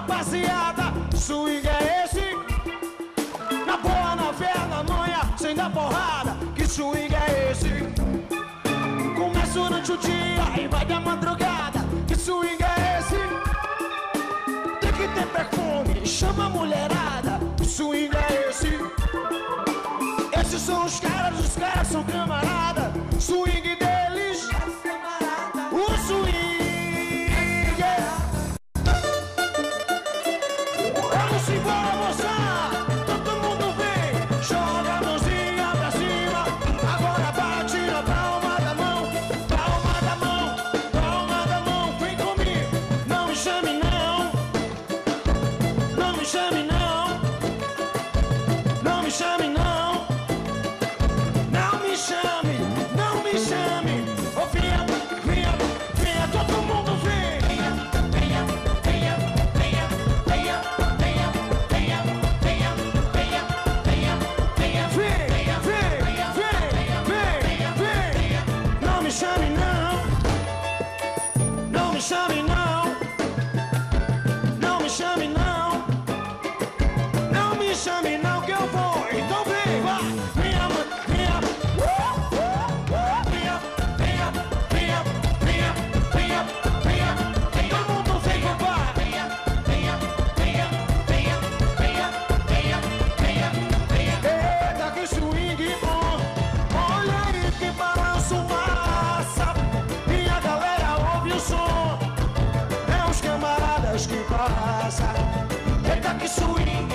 rapaziada, swing é esse? Na boa na vela, manha, sem dar porrada, que swing é esse? Começa durante o dia e vai da madrugada, que swing é esse? Tem que ter perfume, chama a mulherada, que swing é esse? Esses são os caras, os caras são camarada, swing desse. casa, eta que suini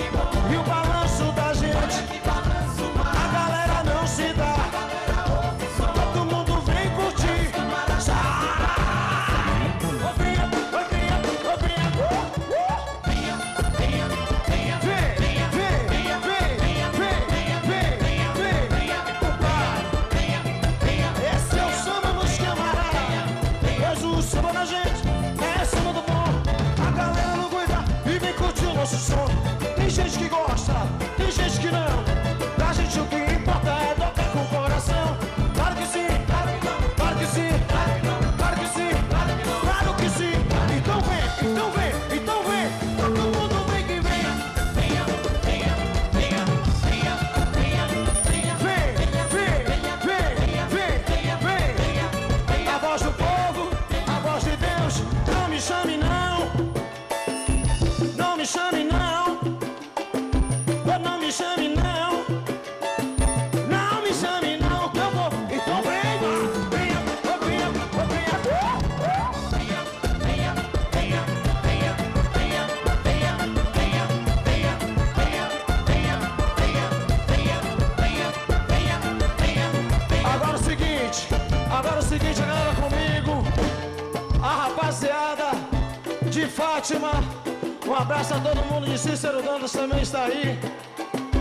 isso aí,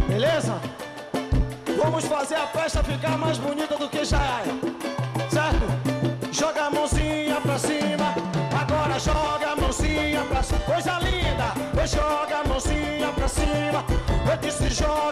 beleza? Vamos fazer a festa ficar mais bonita do que já é, certo? Joga a mãozinha pra cima, agora joga a mãozinha pra cima, coisa linda! Joga a mãozinha pra cima, eu disse joga.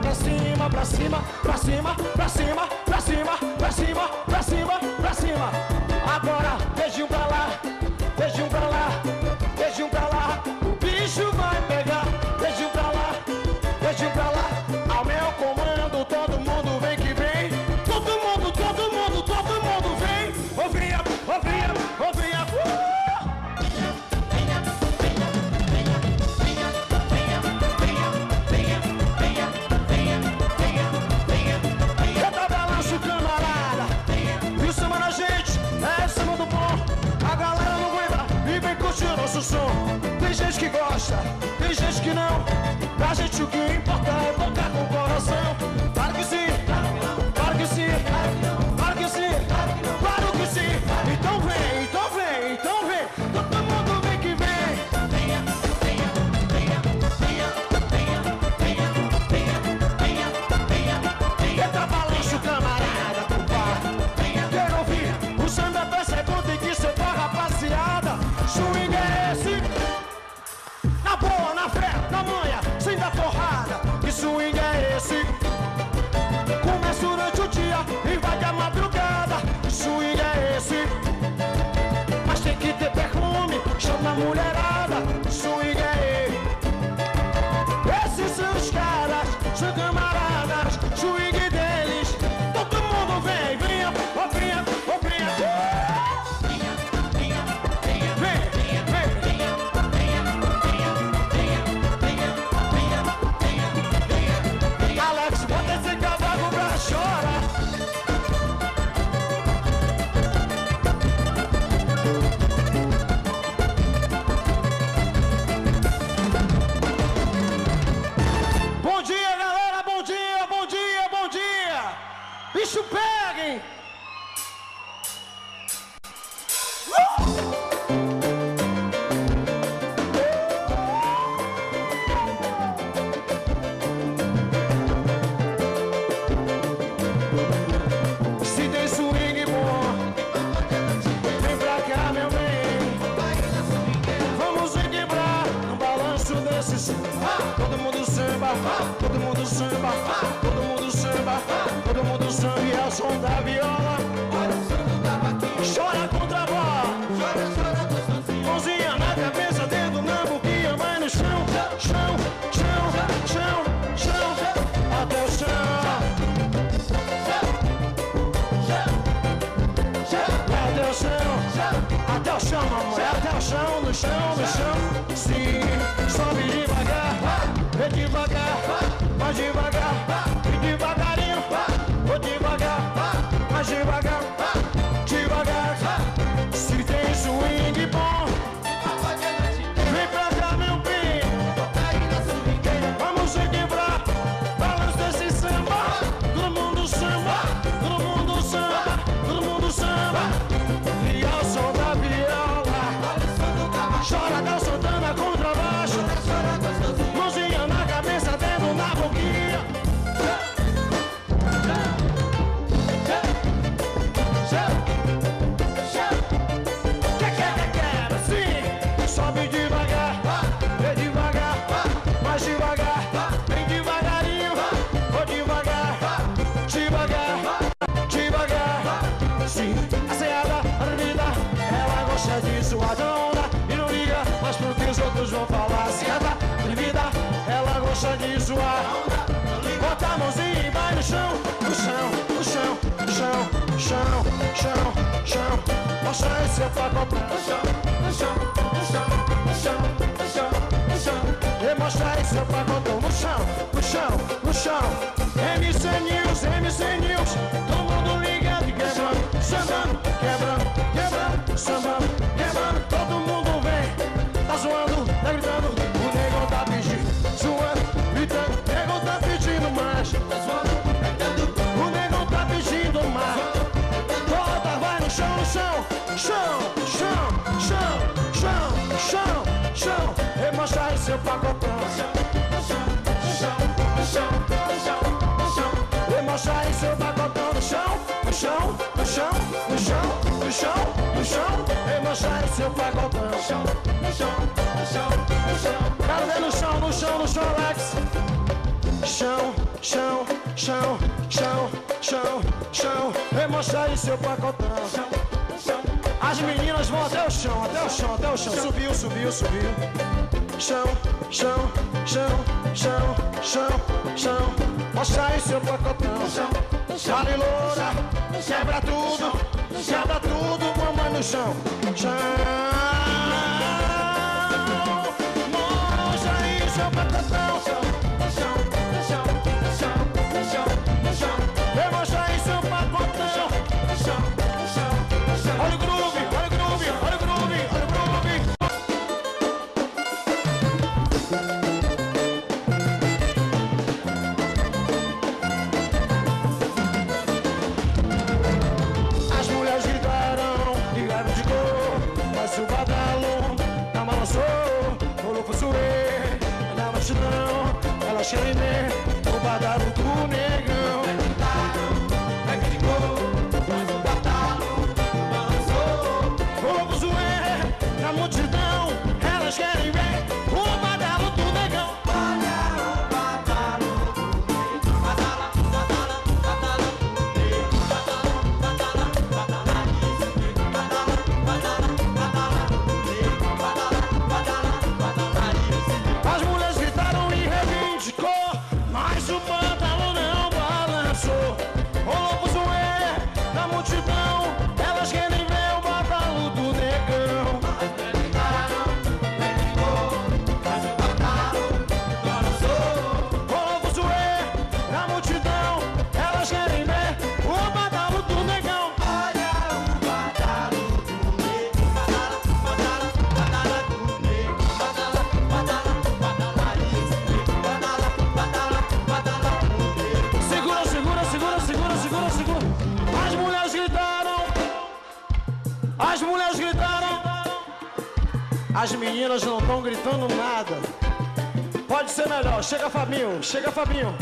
pra cima, pra cima, pra cima, pra cima, pra cima, pra cima, pra cima, pra cima. Agora, beijinho pra lá, beijinho pra lá. gente que gosta, tem gente que não. Pra gente o que swing é esse? Começa durante o dia, invade a é madrugada. Swing é esse? Mas tem que ter perfume, chama a mulherada. Swing é esse? Esses são os caras, são camaradas. Swing deles, todo mundo vem, vem, ó, venha. chão, chão, chão. Mostra esse pagode no chão, no chão, no chão, no chão, no chão, no chão. E mostra esse pagodão no chão, no chão, no chão. MC News, MC News, todo mundo ligado e quebrando, sambando, quebrando, quebrando, sambando. chão, chão, chão, chão, chão, chão, e mostrar seu pacotão. Chão, chão, chão, chão, chão, chão, e mostrar seu pacotão no chão, no chão, no chão, no chão, no chão, no chão, e mostrar seu pacotão. Chão, no chão, no chão, no chão. Quero ver no chão, no chão, no chão, Alex. Chão, chão, chão, chão, chão, chão, e mostrar seu pacotão. As meninas vão até o chão, até o chão, até o chão. Subiu, subiu, subiu. Chão, chão, chão, chão, chão, chão. Mostra aí seu pacotão. Vale loura, quebra tudo, quebra tudo, mamãe no chão. Chão. Mostra aí seu pacotão. acreditando nada. Pode ser melhor. Chega, Fabinho. Chega, Fabinho.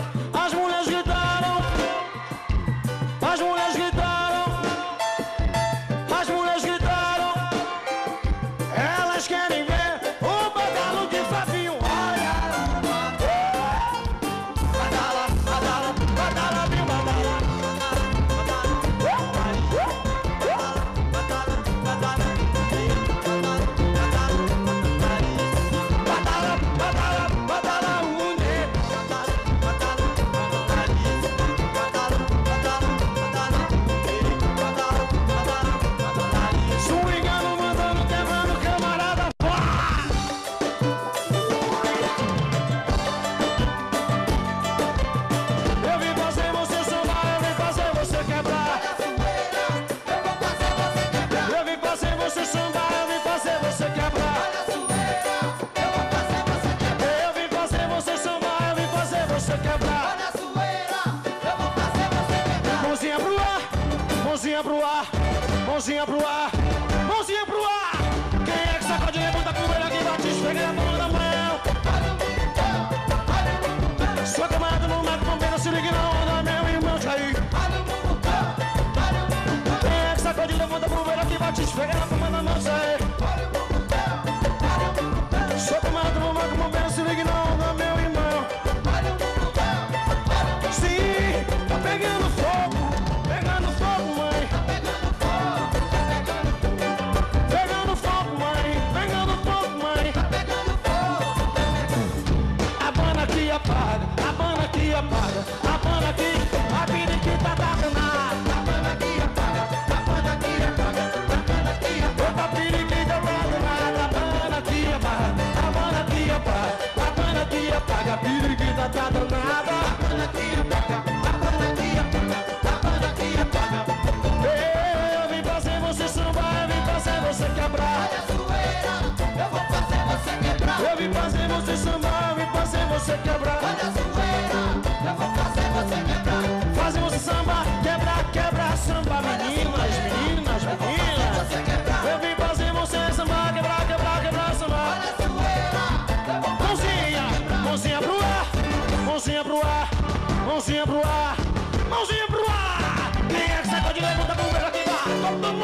Mãozinha pro ar, mãozinha pro ar. Quem é que sacode, levanta pro poeira, quem bate, esfrega a mão da mão. Sou tomado no mato, bombeiro, se liga na onda, meu irmão tá Jair. Quem é que sacode, levanta pro poeira, quem bate, esfrega a mão da mão, Periquita tá danada A pana que apaga, a pana que apaga, a pana Eu vim fazer você sambar, eu vim fazer você quebrar Olha a zoeira, eu vou fazer você quebrar Eu vim fazer você sambar, eu vim fazer você quebrar Olha a zoeira, eu vou fazer você quebrar Fazer você samba, quebra, quebra, samba Meninas, meninas, meninas. mãozinha pro ar, mãozinha pro ar. Quem é que sacou de levanta, bunda pra queimar?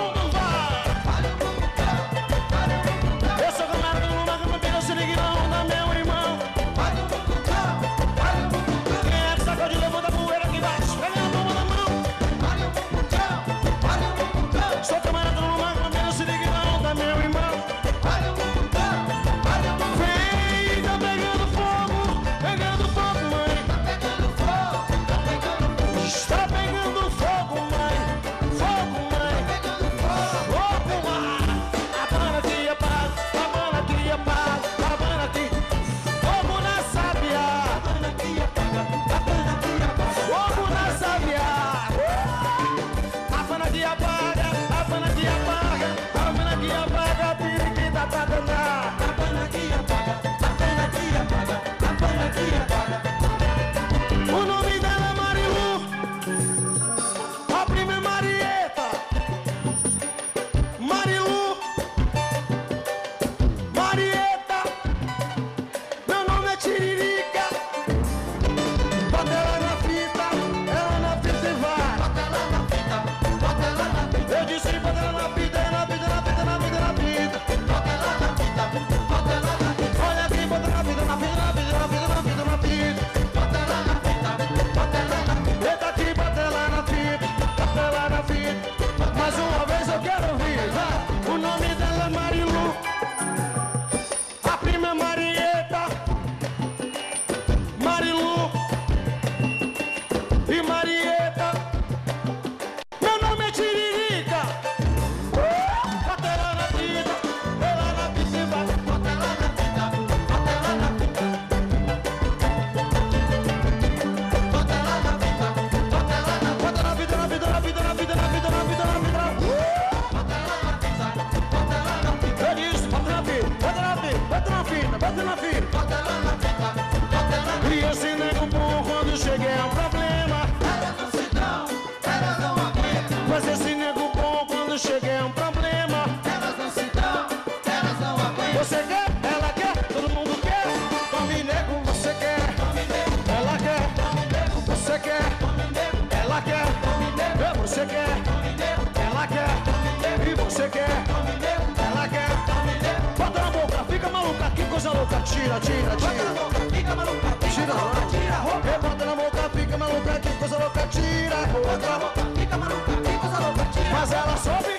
Mas ela soube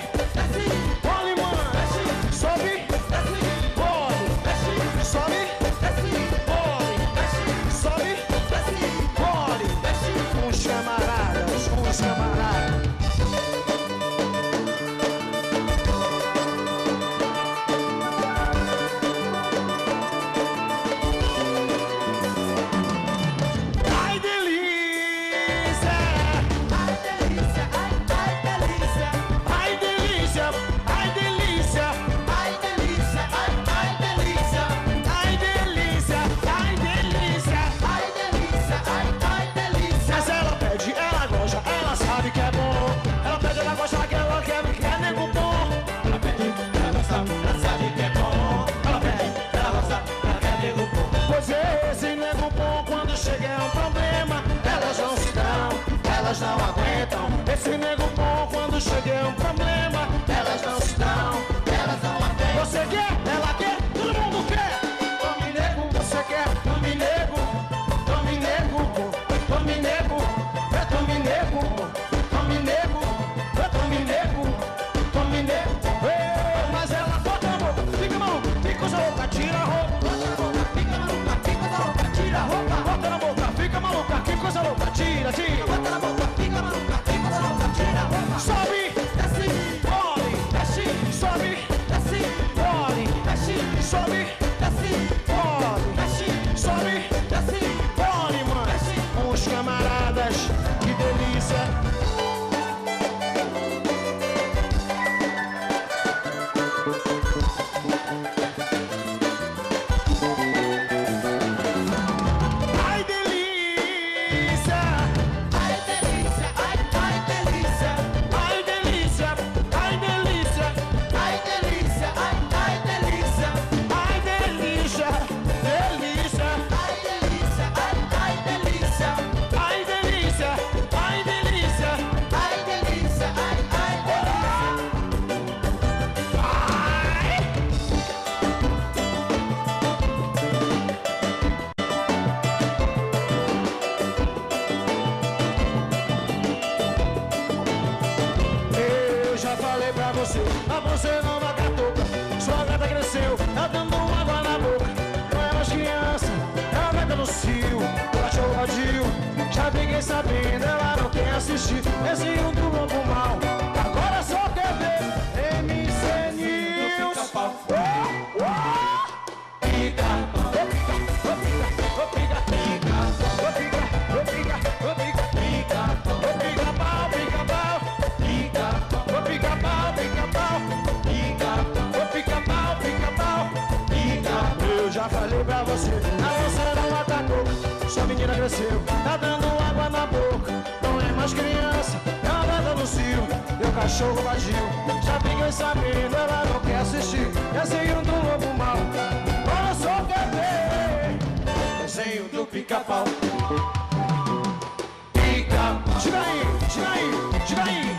problema, elas não se dão, elas não aguentam. Esse nego bom quando chega é um problema, elas não se dão, elas não aguentam. Você quer, ela quer, todo mundo quer. Tome nego, você quer, tome nego, tome nego, tome nego, é tome nego, tome nego, é tome nego, tome nego. Mas ela bota a boca, fica maluco, fica os roupa, tira a roupa, bota a roupa, fica a fica roupa, tira a roupa, bota na boca, qué cosa loca, chira, chira, aguanta la boca. cachorro vadio Já fiquei sabendo, ela não quer assistir. Desenho do lobo mal Olha só o bebê Desenho do pica-pau. Pica, tira aí, tira aí, tira aí.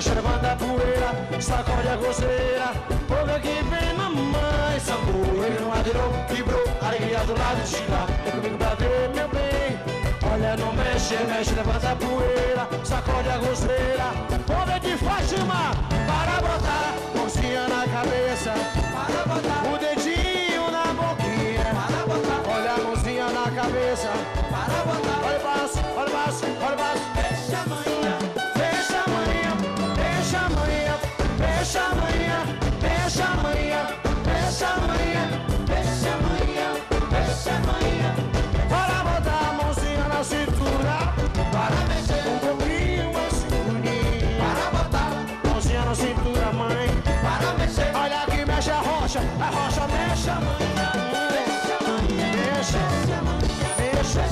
Enxergando a poeira, sacode a gozeira Povo que vem mamãe Sambu, ele não adirou, vibrou Alegria do lado de cá É comigo pra ver, meu bem Olha, não mexe, mexe, levanta a poeira Sacode a gozeira Povo de Fátima Para botar mãozinha na cabeça Para botar. rocha deixa deixa deixa deixa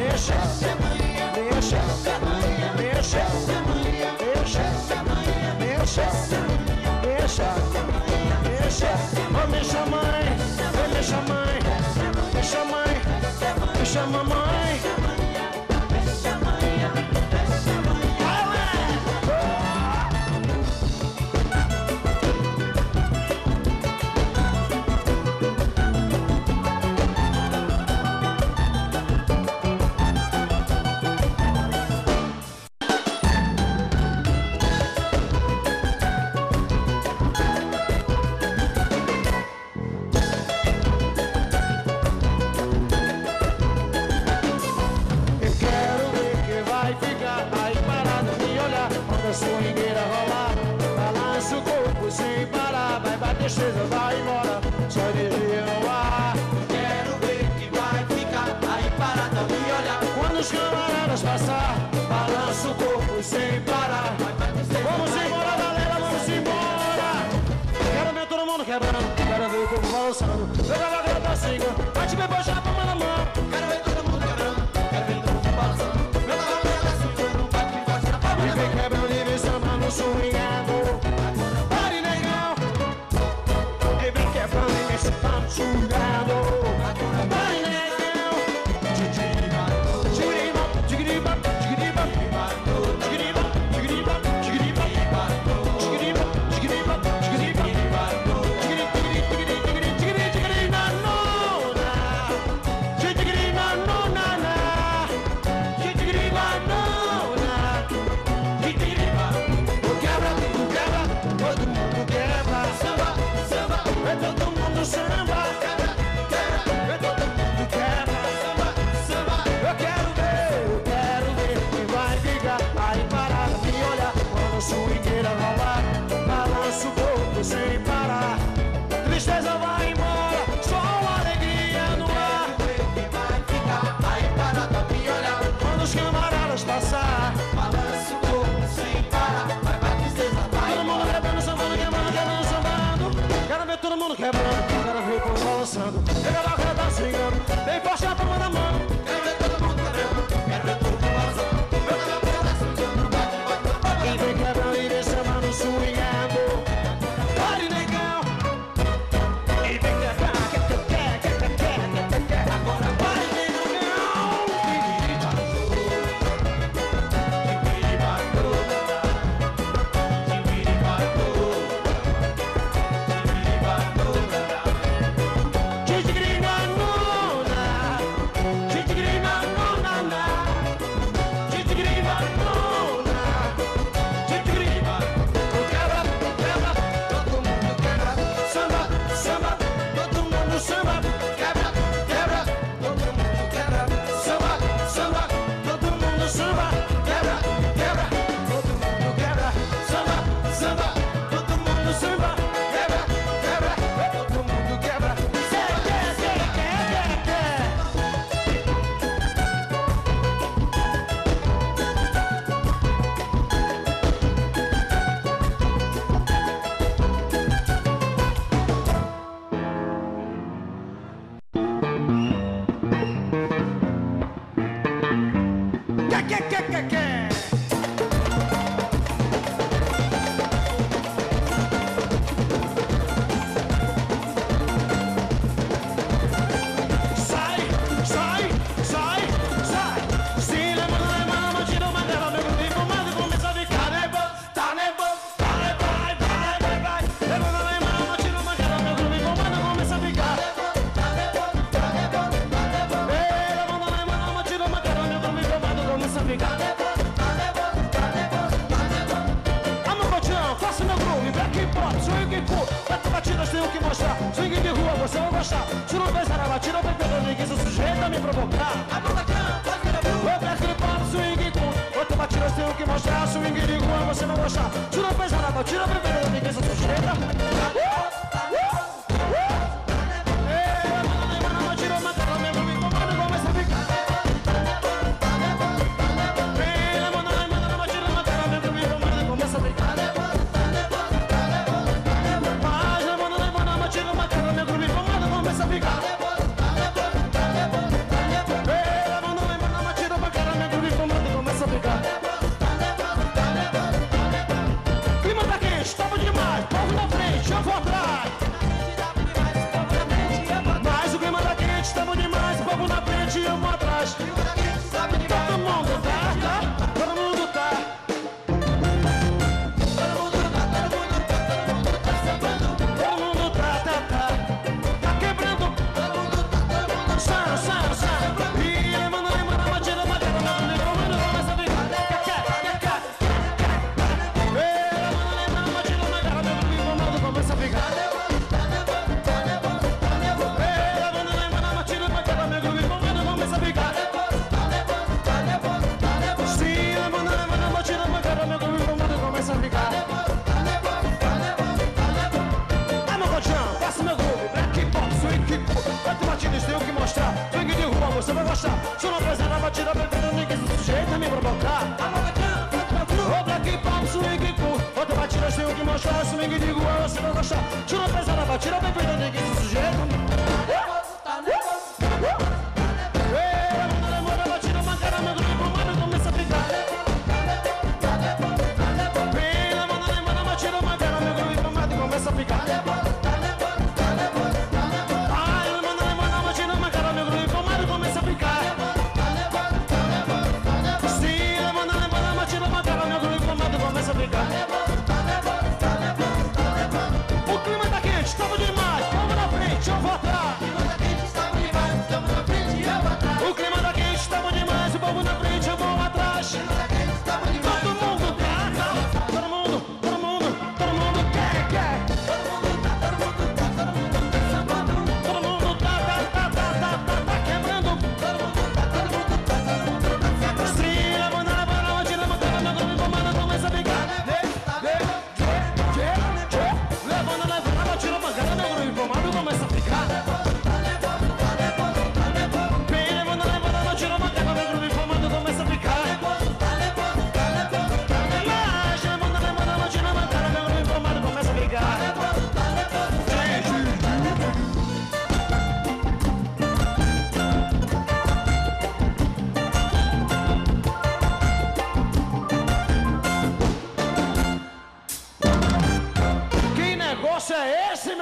deixa deixa deixa deixa deixa deixa deixa mãe, deixa mexa mãe, deixa mãe, mexa mamãe.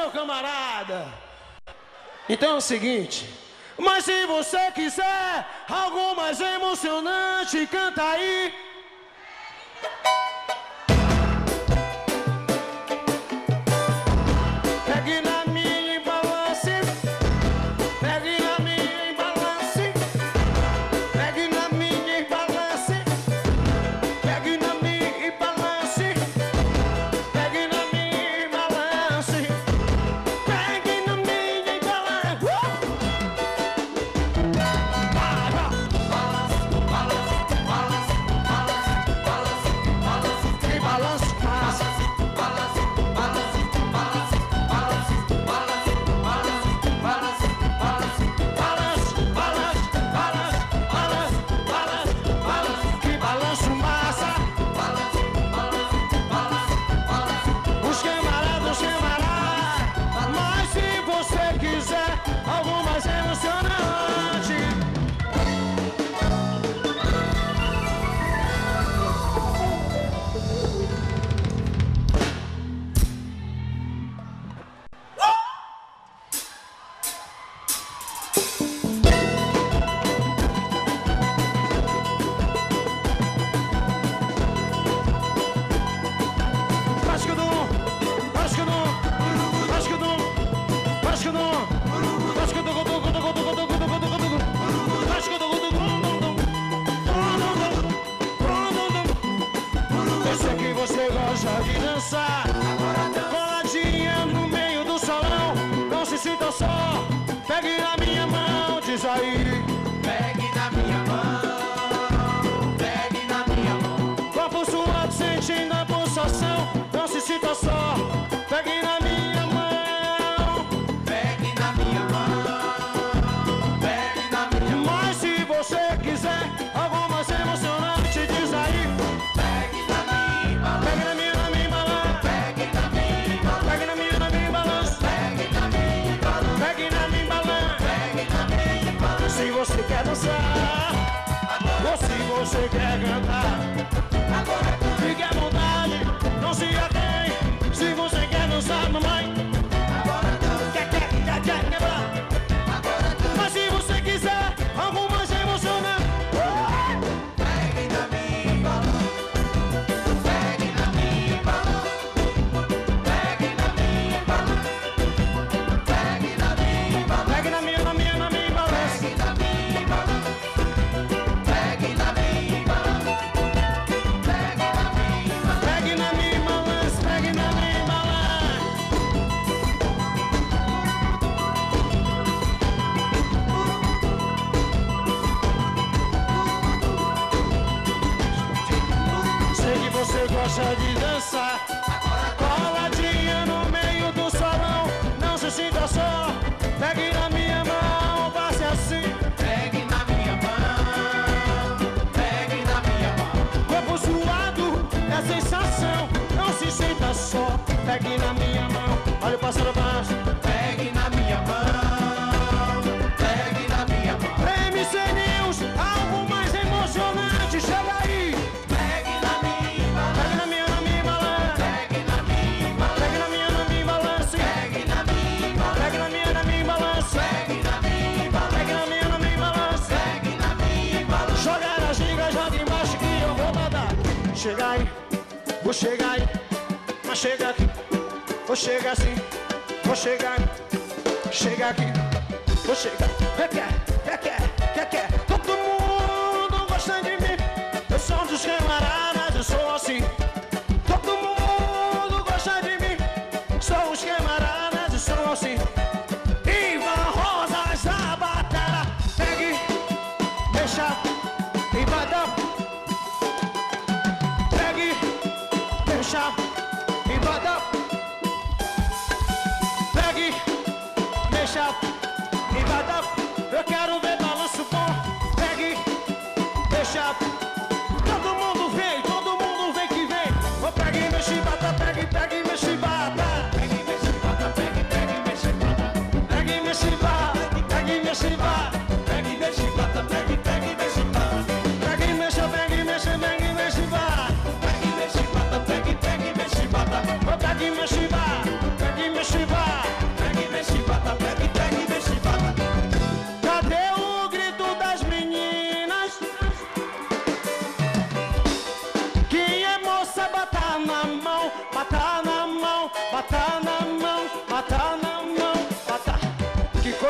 meu camarada. Então é o seguinte. Mas se você quiser algo mais emocionante, canta aí. Dançar, ou se você quer cantar, Agora fique à vontade, não se atém. Se você quer dançar, mamãe, Pegue na minha mão. Olha o pássaro baixo. pegue na minha mão, pegue na minha mão, MC News, algo mais emocionante. Chega aí. pegue na minha mão, Pegue na minha, na minha balança. pegue na minha mão, Pegue na minha, na minha balança. pegue na minha mão, Pegue na minha, na minha balança. pegue na minha Pegue na minha, na minha balança. pegue na Joga na giga, joga embaixo que eu vou mandar. Chega aí, vou chegar aí, mas chega aqui. Vou chegar assim, vou chegar, chega aqui, vou chegar.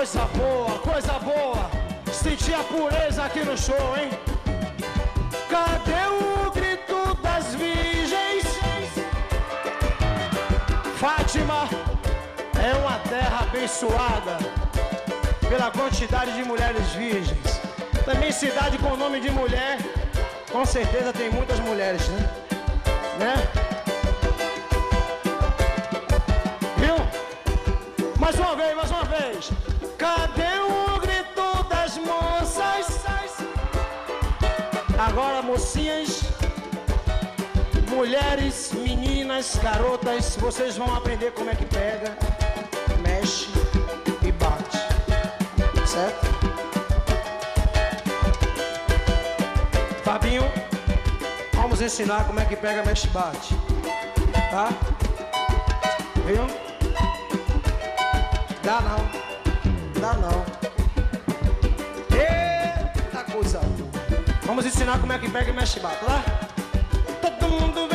Coisa boa, coisa boa. Sentir a pureza aqui no show, hein? Cadê o grito das virgens? Fátima é uma terra abençoada pela quantidade de mulheres virgens. Também cidade com nome de mulher, com certeza tem muitas mulheres, né? Né? Meninas, garotas, vocês vão aprender como é que pega, mexe e bate. Certo? Fabinho, vamos ensinar como é que pega, mexe e bate. Tá? Viu? Dá não. Dá não. Eita coisa. Vamos ensinar como é que pega e mexe e bate, tá? Todo mundo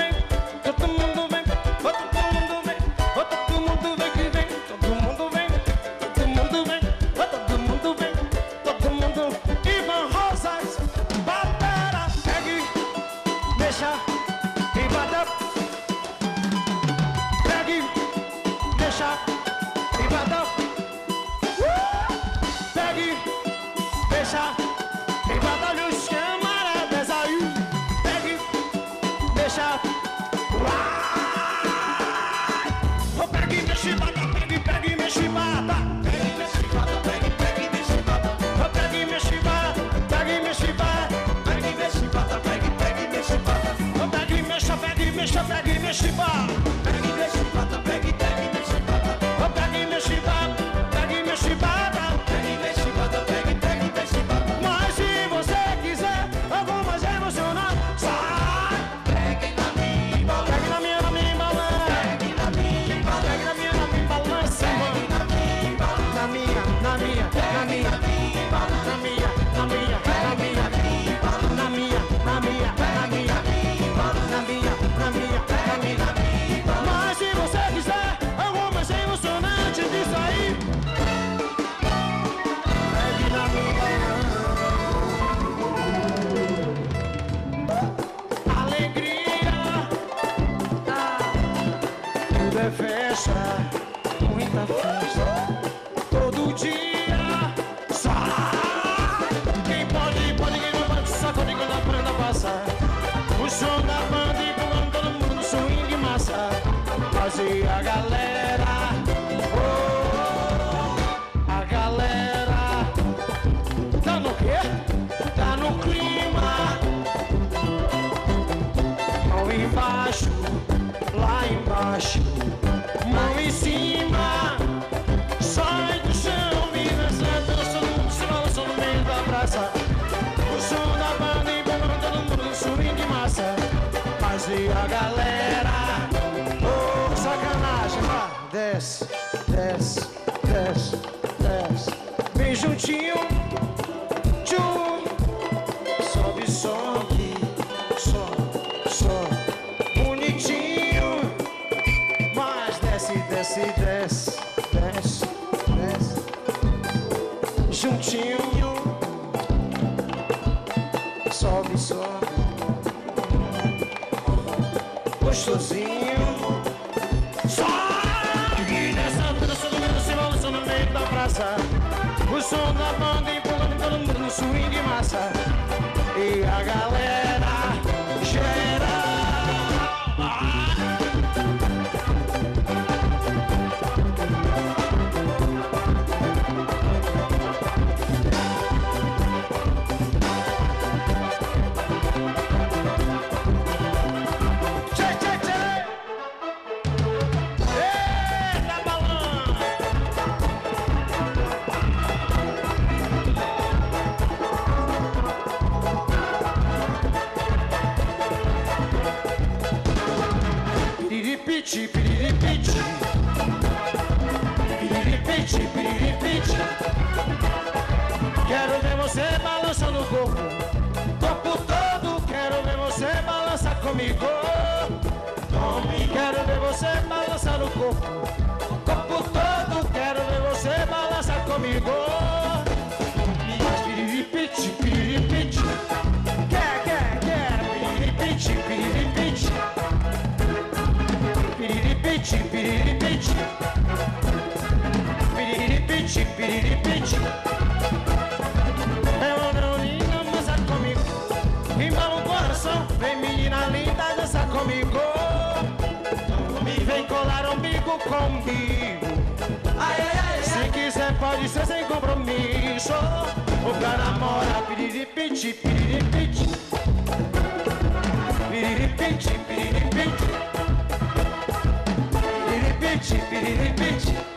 tinha swing massa. E a galera piripiti, piripiti. Piripiti, piripiti. Ela é não linda, dança comigo. Embala o coração, vem menina linda, dança comigo. Vem colar umbigo comigo. Se quiser pode ser sem compromisso. O cara mora, piripiti, piripiti. Piripiti, piripiti. Chippity bitch.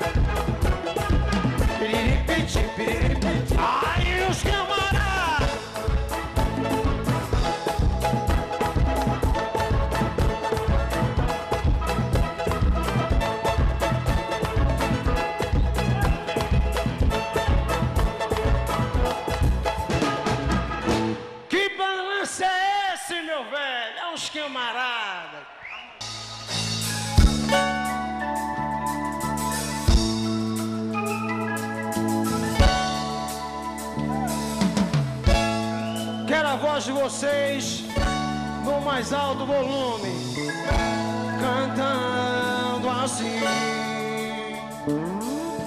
mais alto volume, cantando assim.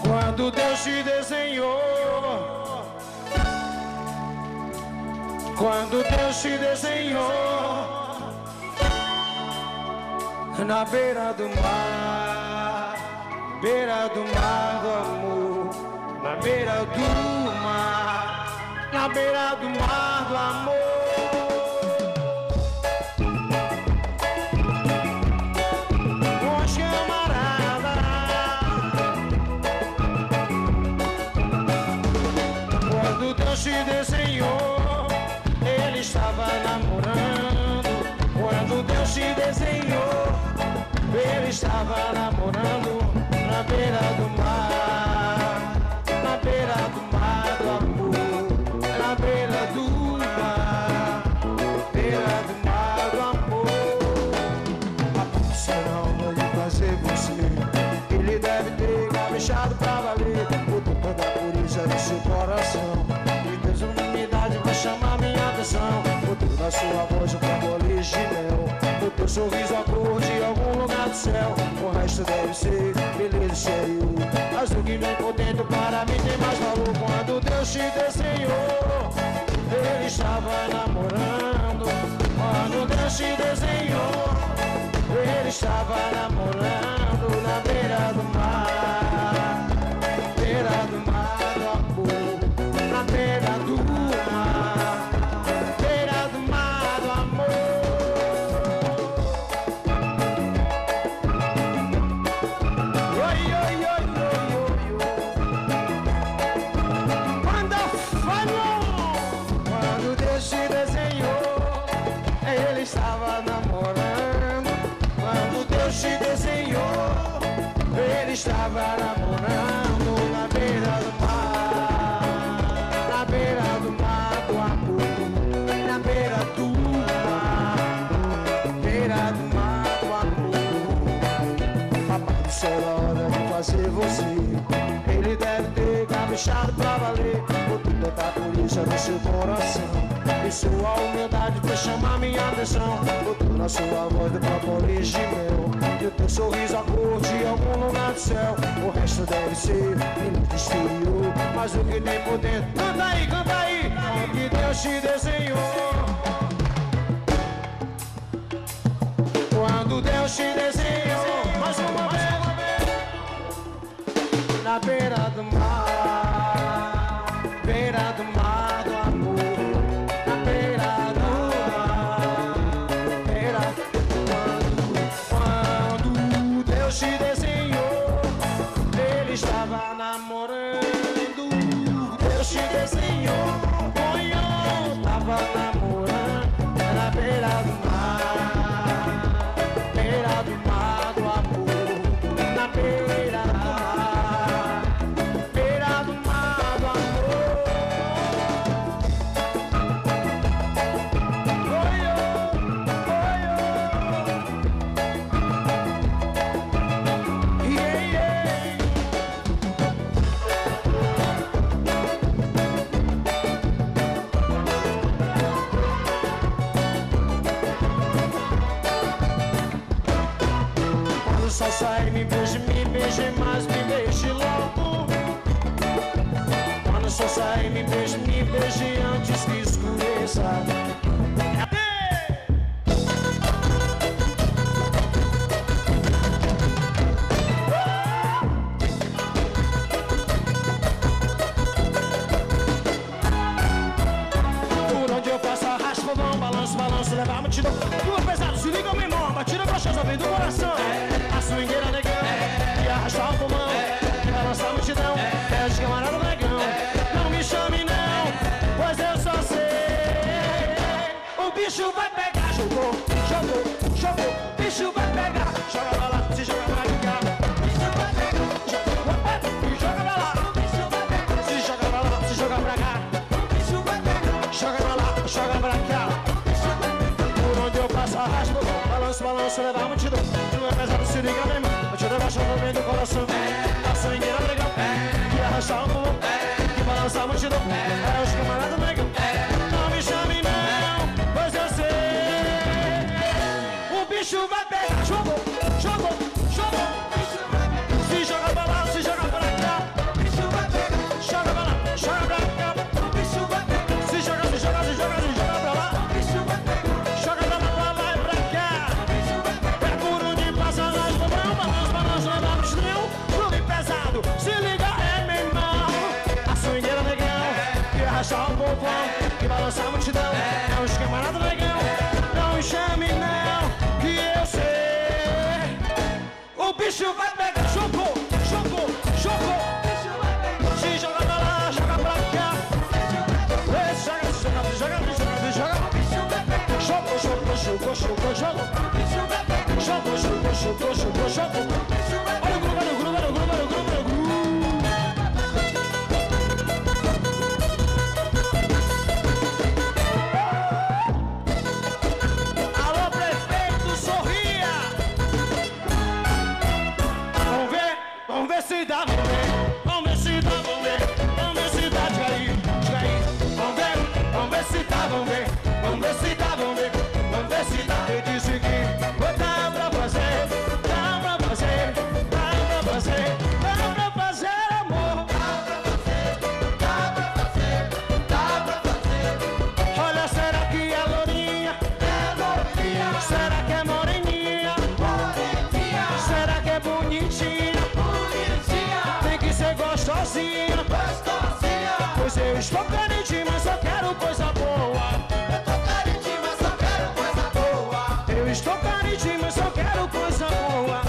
Quando Deus te desenhou, quando Deus te desenhou, na beira do mar, beira do mar do amor, na beira do mar, na beira do mar do amor. Te desenhou, Ele estava namorando. Quando Deus te desenhou, Ele estava namorando na beira do mar, sua voz um cambolis de mel. No teu sorriso a cor de algum lugar do céu. O resto deve ser beleza exterior. Mas o que vem por dentro para mim tem mais valor. Quando Deus te desenhou, Ele estava namorando. Quando Deus te desenhou. Ele estava namorando na beira do mar, caprichado pra valer. Botou tanta polícia no seu coração. E sua humildade foi chamar minha atenção. Botou na sua voz do própolis de. E o teu sorriso a cor de algum lugar do céu. O resto deve ser lindo exterior. Mas o que tem por dentro. Canta aí, canta aí. O que Deus te desenhou. Quando Deus te desenhou, mais uma vez, na beira do mar, chocou, chocou. Chocou, chocou, chocou, chocou, chocou. Olha o grupo, olha o grupo, olha. Alô, prefeito, sorria! Vamos ver, vamos ver se dá, vamos ver, vamos ver se dá, vamos vamos ver se dá, diga. Vamos ver, se dá, vamos vamos ver se dá, vamos ver, dá. Eu disse que vou dar pra fazer, dá pra fazer, dá pra fazer, dá pra fazer amor. Olha, será que é lourinha? Será que é moreninha? Será que é bonitinha? Tem que ser gostosinha. Pois eu estou carente, mas só quero coisa boa. Carente, mas só quero coisa boa.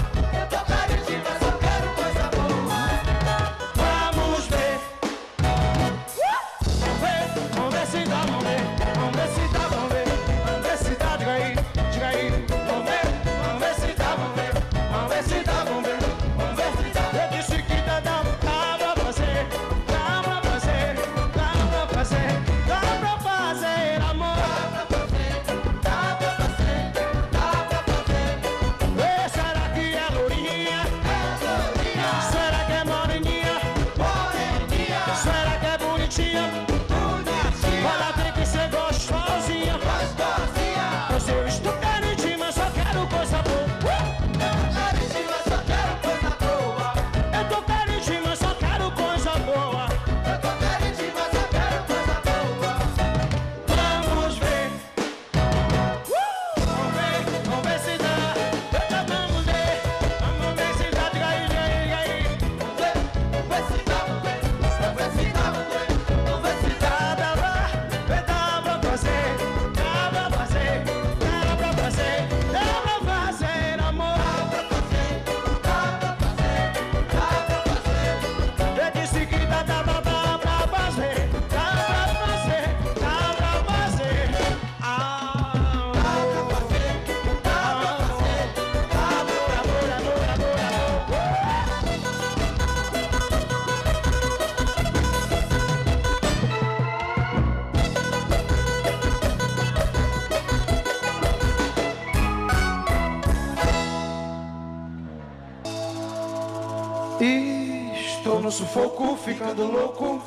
No sufoco, ficando louco.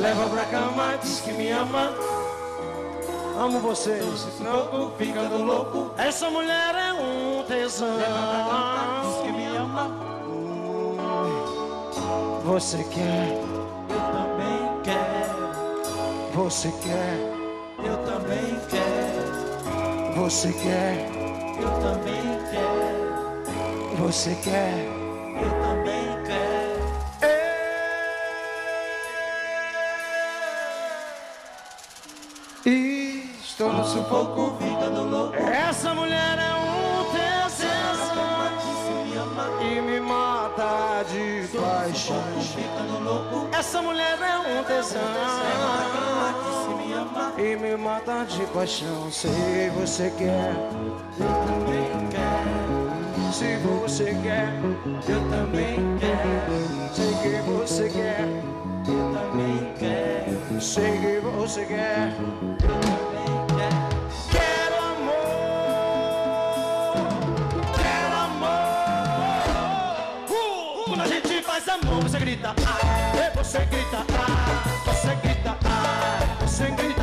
Leva pra cama, diz que me ama. Amo você, louco, ficando louco. Essa mulher é um tesão. Diz que me ama, Você quer, eu também quero, você quer, eu também quero, você quer, eu também quero, você quer. Sufoco. Ficando louco, Essa mulher é um tesão ama, e me mata de paixão. Essa mulher é um tesão e me mata de paixão. Se você quer, eu também quero, se você quer, eu também quero, sei que você quer, eu também quero, sei que você quer. Grita, ah, e você grita, ah, você grita, ah, você grita,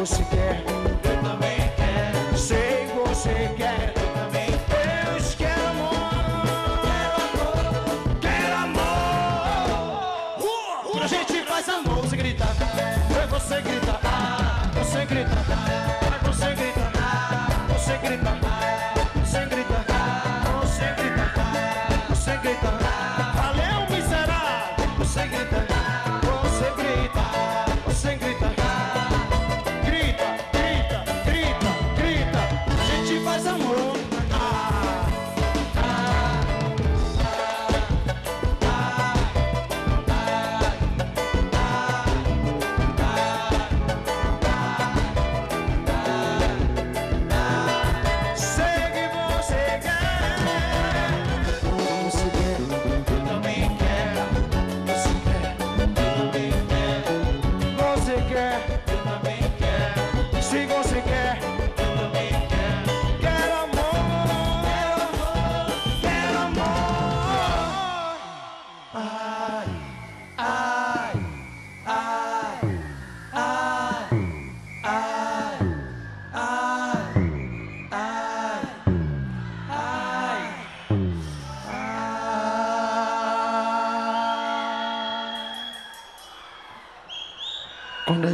você quer.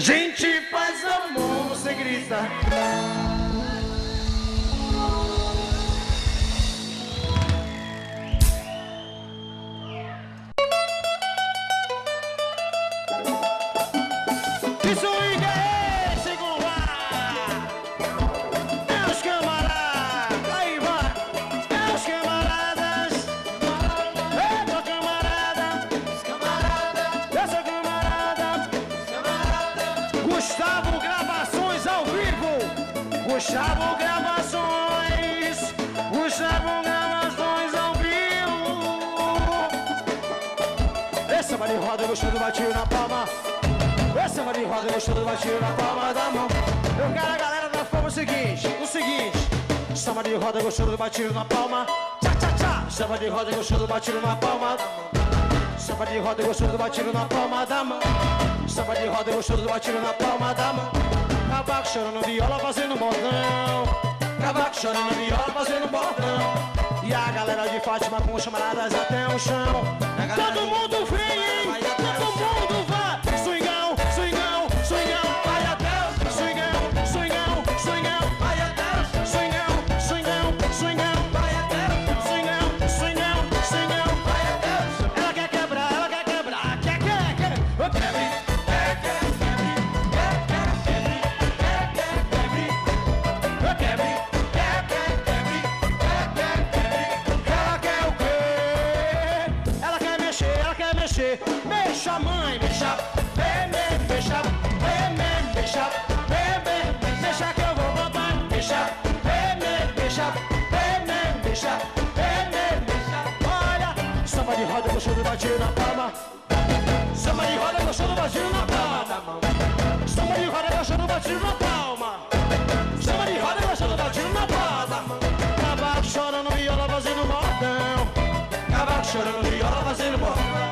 Gente samba de roda gostoso batido na palma. Esse samba de roda gostoso batido na palma da mão. Eu quero a galera da fama o seguinte, o seguinte. Samba de roda gostoso batido na palma. Tchá, tchá, tchá. Samba de roda gostoso batido na palma. Samba de roda gostoso batido na palma da mão. Samba de roda gostoso batido na palma da mão. Cavaco chorando viola fazendo bordão. Cavaco chorando viola fazendo bordão. E a galera de Fátima com chamaradas até o chão. Todo mundo vem, hein? Todo mundo. vadio na palma. Samba e roda gostando vadio na palma da mão. Samba e roda gostando vadio na palma. Samba e roda gostando vadio na palma da mão. Cavaco chorando viola fazendo bordão. Cavaco chorando viola fazendo bordão.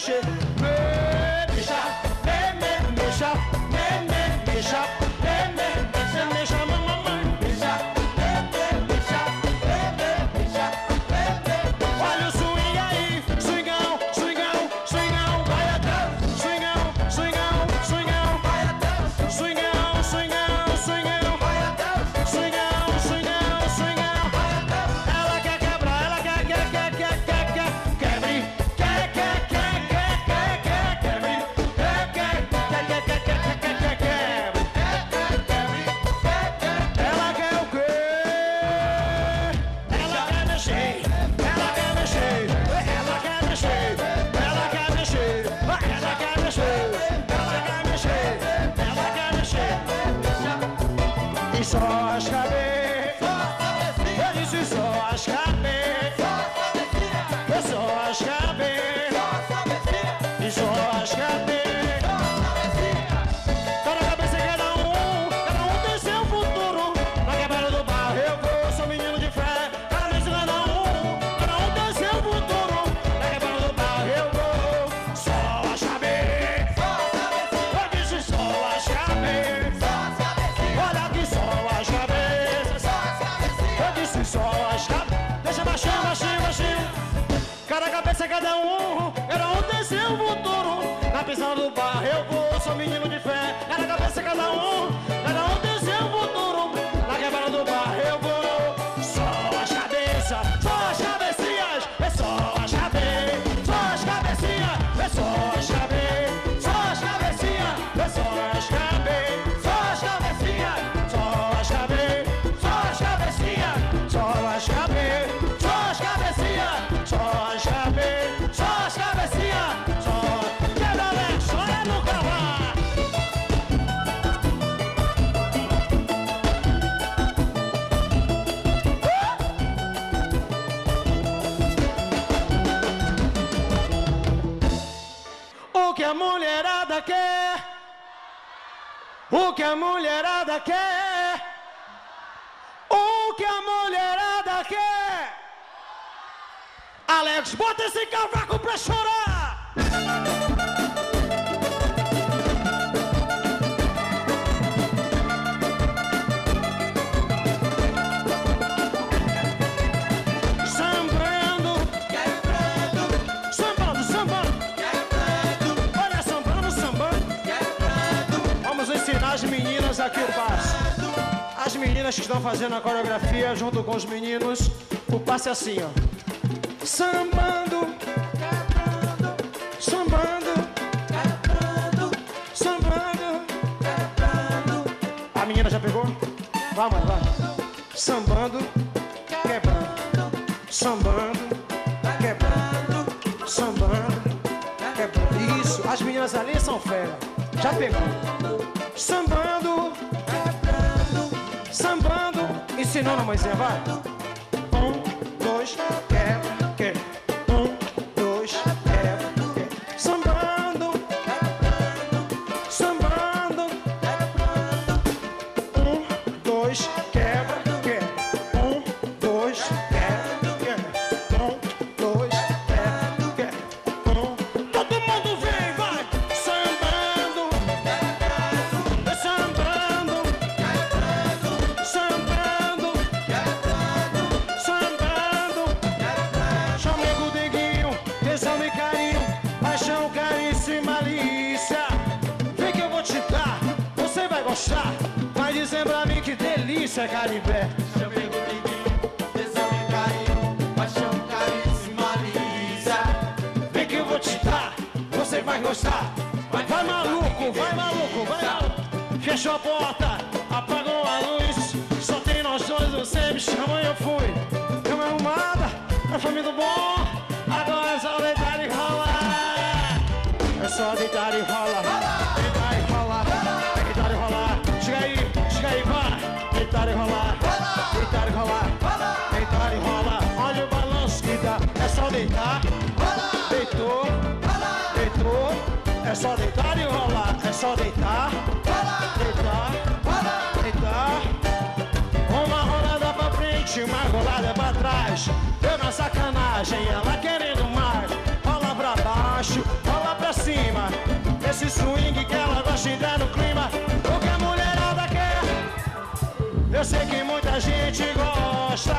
pressure. Cabeça, cada um, cada um tem seu futuro. Na piscina do bar eu vou, sou menino de fé. Cada cabeça, cada um, cada um O que a mulherada quer? O que a mulherada quer? Alex, bota esse cavaco pra chorar! Aqui o passo. As meninas que estão fazendo a coreografia junto com os meninos, o passo é assim, ó. Sambando, sambando, sambando. A menina já pegou? Vamos, vamos. Sambando, quebrando, sambando, quebrando, sambando, quebrando. Isso, as meninas ali são fera. Já pegou? Sambando, sambando. Ensinando Moisés, vai. Um, dois, quebra, Fechou a porta, apagou a luz. Só tem nós dois, você me chama e eu fui. Cama arrumada, a família do bom. Agora é só deitar e rolar. É só deitar e rolar. Deitar e rolar. Deitar e rolar. Chega aí, chega aí, vai. Deitar e rolar. Deitar e rolar. Deitar e rolar. Olha o balanço que dá. É só deitar. Deitou. Deitou. É só deitar e rolar. É só. Deitar. Frente, rolada pra trás. Eu na sacanagem, ela querendo mais. Rola pra baixo, rola pra cima. Esse swing que ela gosta de dar no clima. O que a mulherada quer? Eu sei que muita gente gosta.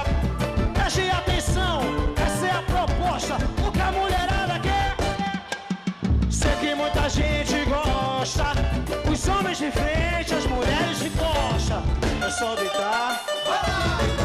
Preste atenção, essa é a proposta. O que a mulherada quer? Sei que muita gente gosta. Os homens de frente, as mulheres de costa. É só deitar, deitar,